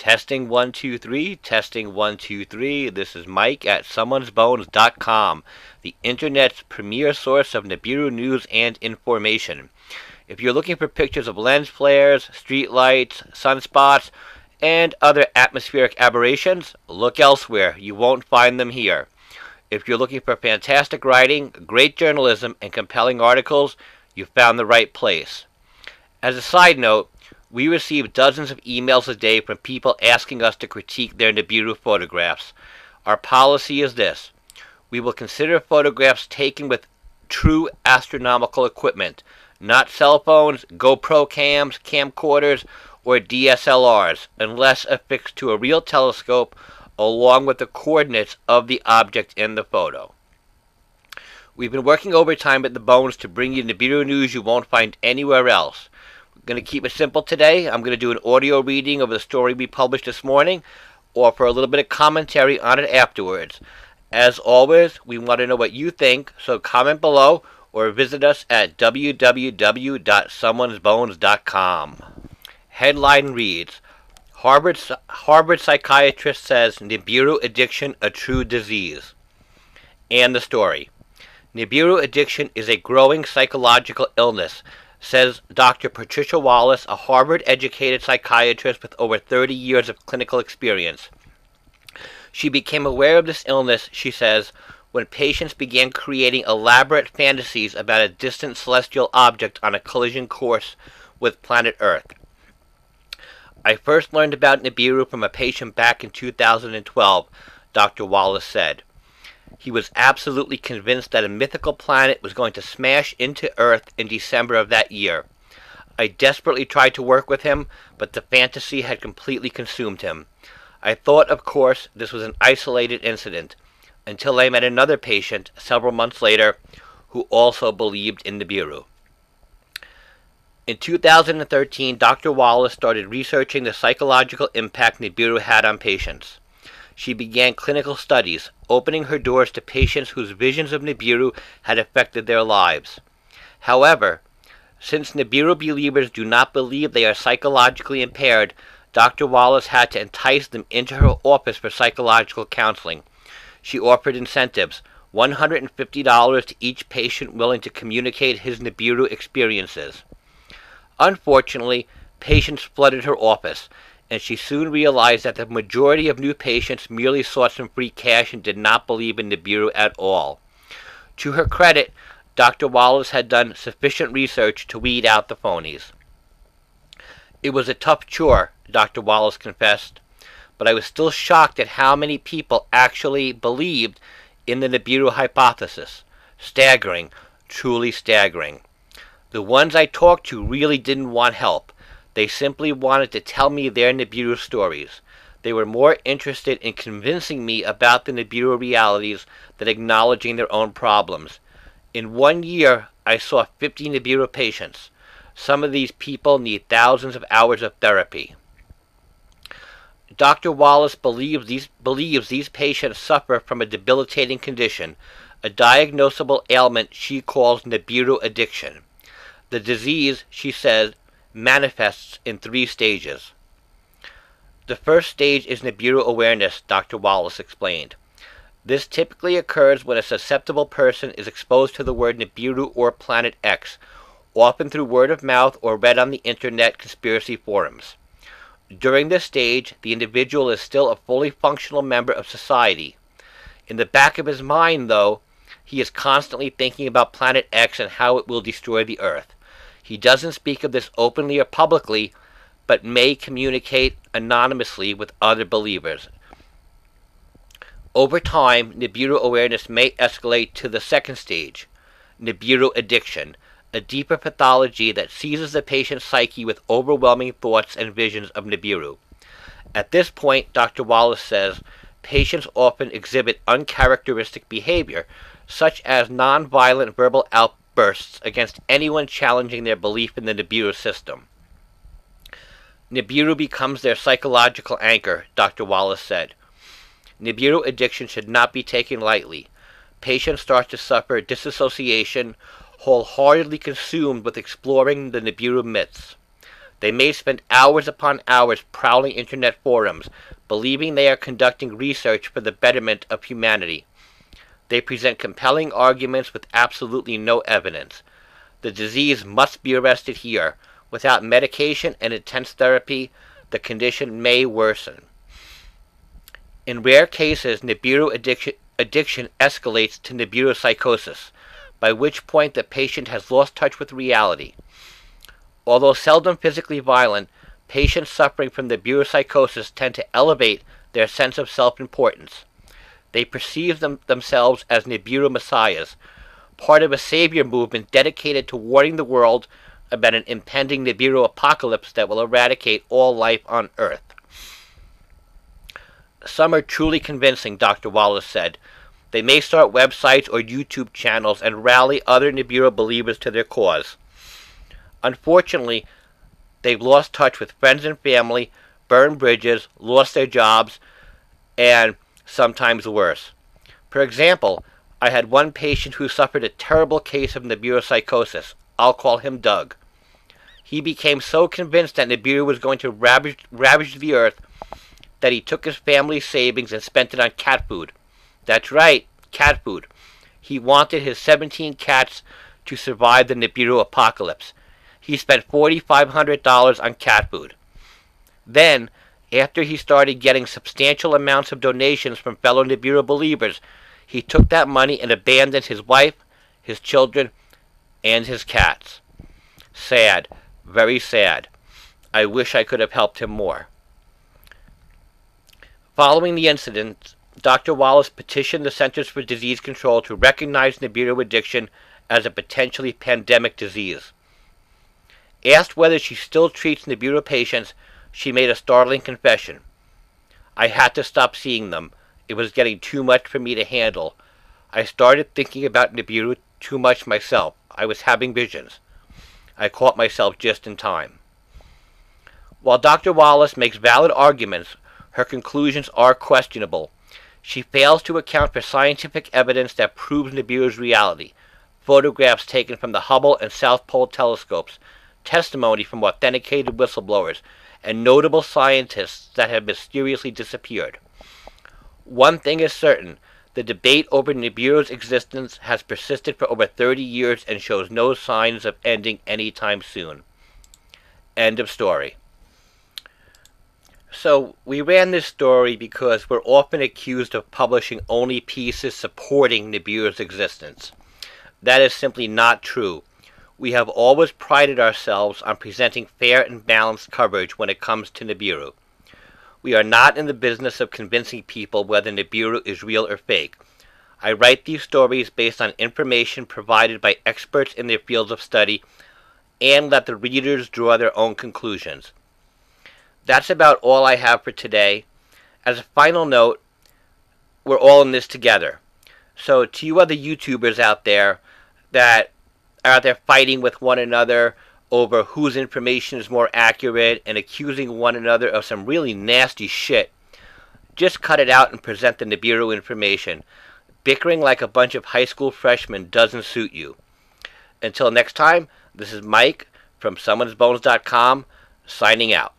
Testing one two three. Testing one two three. This is Mike at someone'sbones.com, the internet's premier source of Nibiru news and information. If you're looking for pictures of lens flares, street lights, sunspots, and other atmospheric aberrations, look elsewhere. You won't find them here. If you're looking for fantastic writing, great journalism, and compelling articles, you've found the right place. As a side note, we receive dozens of emails a day from people asking us to critique their Nibiru photographs. Our policy is this we will consider photographs taken with true astronomical equipment, not cell phones, GoPro cams, camcorders, or DSLRs, unless affixed to a real telescope along with the coordinates of the object in the photo. We've been working overtime at the Bones to bring you Nibiru news you won't find anywhere else going to keep it simple today. I'm going to do an audio reading of the story we published this morning, offer a little bit of commentary on it afterwards. As always, we want to know what you think, so comment below or visit us at www.someone'sbones.com. Headline reads Harvard, Harvard psychiatrist says Nibiru addiction a true disease. And the story Nibiru addiction is a growing psychological illness says Dr. Patricia Wallace, a Harvard educated psychiatrist with over 30 years of clinical experience. She became aware of this illness, she says, when patients began creating elaborate fantasies about a distant celestial object on a collision course with planet Earth. I first learned about Nibiru from a patient back in 2012, Dr. Wallace said. He was absolutely convinced that a mythical planet was going to smash into Earth in December of that year. I desperately tried to work with him, but the fantasy had completely consumed him. I thought, of course, this was an isolated incident, until I met another patient several months later who also believed in Nibiru. In 2013, Dr. Wallace started researching the psychological impact Nibiru had on patients she began clinical studies, opening her doors to patients whose visions of Nibiru had affected their lives. However, since Nibiru believers do not believe they are psychologically impaired, Dr. Wallace had to entice them into her office for psychological counseling. She offered incentives $150 to each patient willing to communicate his Nibiru experiences. Unfortunately, patients flooded her office, and she soon realized that the majority of new patients merely sought some free cash and did not believe in Nibiru at all. To her credit, Dr. Wallace had done sufficient research to weed out the phonies. It was a tough chore, Dr. Wallace confessed, but I was still shocked at how many people actually believed in the Nibiru hypothesis. Staggering, truly staggering. The ones I talked to really didn't want help. They simply wanted to tell me their Nibiru stories. They were more interested in convincing me about the Nibiru realities than acknowledging their own problems. In one year, I saw 50 Nibiru patients. Some of these people need thousands of hours of therapy. Dr. Wallace believes these, believes these patients suffer from a debilitating condition, a diagnosable ailment she calls Nibiru addiction. The disease, she says, manifests in three stages. The first stage is Nibiru awareness, Dr. Wallace explained. This typically occurs when a susceptible person is exposed to the word Nibiru or Planet X, often through word of mouth or read on the internet conspiracy forums. During this stage, the individual is still a fully functional member of society. In the back of his mind, though, he is constantly thinking about Planet X and how it will destroy the Earth. He doesn't speak of this openly or publicly, but may communicate anonymously with other believers. Over time, Nibiru awareness may escalate to the second stage, Nibiru addiction, a deeper pathology that seizes the patient's psyche with overwhelming thoughts and visions of Nibiru. At this point, Dr. Wallace says, patients often exhibit uncharacteristic behavior, such as nonviolent verbal outbursts bursts against anyone challenging their belief in the Nibiru system. Nibiru becomes their psychological anchor, Dr. Wallace said. Nibiru addiction should not be taken lightly. Patients start to suffer disassociation, wholeheartedly consumed with exploring the Nibiru myths. They may spend hours upon hours prowling internet forums, believing they are conducting research for the betterment of humanity. They present compelling arguments with absolutely no evidence. The disease must be arrested here. Without medication and intense therapy, the condition may worsen. In rare cases, Nibiru addiction, addiction escalates to Nibiru psychosis, by which point the patient has lost touch with reality. Although seldom physically violent, patients suffering from Nibiru psychosis tend to elevate their sense of self-importance. They perceive them, themselves as Nibiru messiahs, part of a savior movement dedicated to warning the world about an impending Nibiru apocalypse that will eradicate all life on Earth. Some are truly convincing, Dr. Wallace said. They may start websites or YouTube channels and rally other Nibiru believers to their cause. Unfortunately, they've lost touch with friends and family, burned bridges, lost their jobs, and sometimes worse. For example, I had one patient who suffered a terrible case of Nibiru psychosis. I'll call him Doug. He became so convinced that Nibiru was going to ravage, ravage the earth that he took his family's savings and spent it on cat food. That's right, cat food. He wanted his 17 cats to survive the Nibiru apocalypse. He spent $4,500 on cat food. Then, after he started getting substantial amounts of donations from fellow Nibiru believers, he took that money and abandoned his wife, his children, and his cats. Sad, very sad. I wish I could have helped him more. Following the incident, Dr. Wallace petitioned the Centers for Disease Control to recognize Nibiru addiction as a potentially pandemic disease. Asked whether she still treats Nibiru patients, she made a startling confession. I had to stop seeing them. It was getting too much for me to handle. I started thinking about Nibiru too much myself. I was having visions. I caught myself just in time. While Dr. Wallace makes valid arguments, her conclusions are questionable. She fails to account for scientific evidence that proves Nibiru's reality, photographs taken from the Hubble and South Pole telescopes, testimony from authenticated whistleblowers, and notable scientists that have mysteriously disappeared. One thing is certain the debate over Nibiru's existence has persisted for over 30 years and shows no signs of ending anytime soon. End of story. So, we ran this story because we're often accused of publishing only pieces supporting Nibiru's existence. That is simply not true. We have always prided ourselves on presenting fair and balanced coverage when it comes to Nibiru. We are not in the business of convincing people whether Nibiru is real or fake. I write these stories based on information provided by experts in their fields of study and let the readers draw their own conclusions. That's about all I have for today. As a final note, we're all in this together. So, to you other YouTubers out there that are out there fighting with one another over whose information is more accurate and accusing one another of some really nasty shit, just cut it out and present the Nibiru information. Bickering like a bunch of high school freshmen doesn't suit you. Until next time, this is Mike from someone'sbones.com signing out.